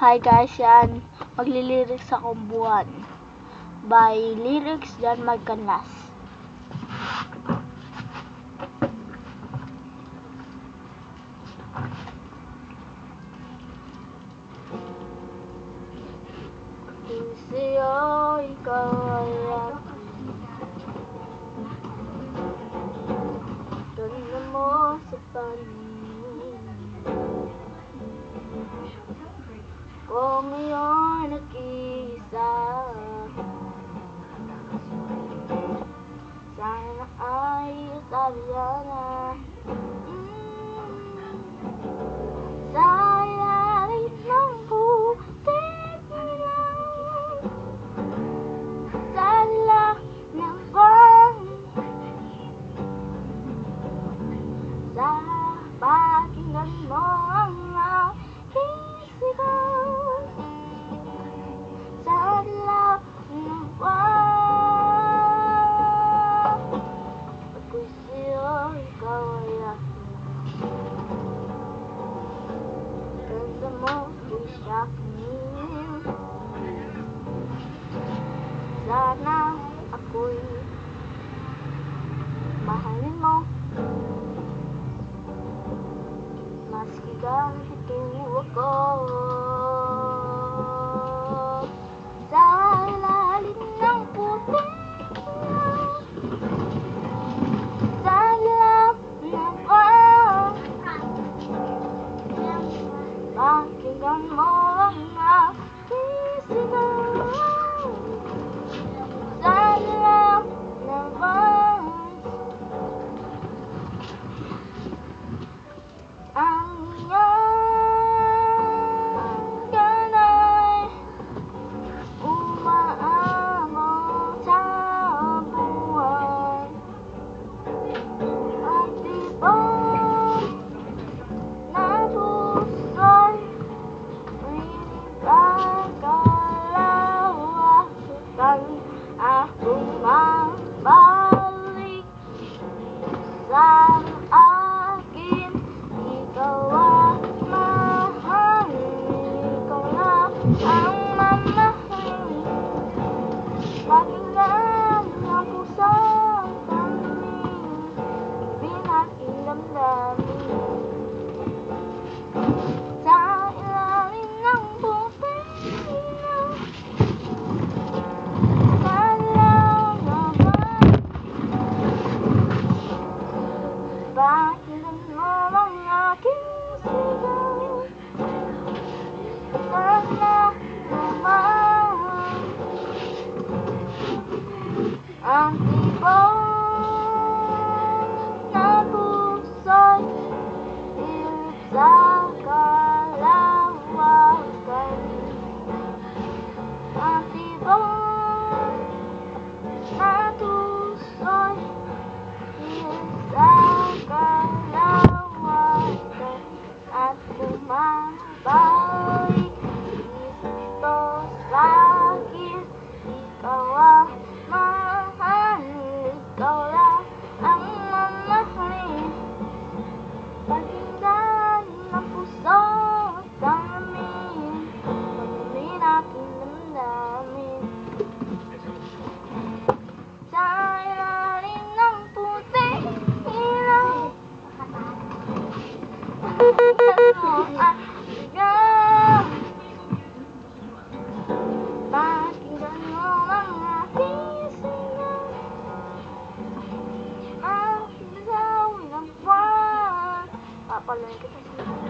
Hi guys, yan. Maglilirics akong buwan. By Lyrics Jan Magkanlas. Sa'yo, ikaw ay Ganda mo sa paningin Kung ngayon nag-iisa. Sana ay sabi na yakni Sana ako'y mahalin mo Maski gamitin mo ako Ang mamahing Magingan ang pusang Sa ilalim ng Bakit aking sigaw ang ibang nabusay ilip sa पापा लेंगे तो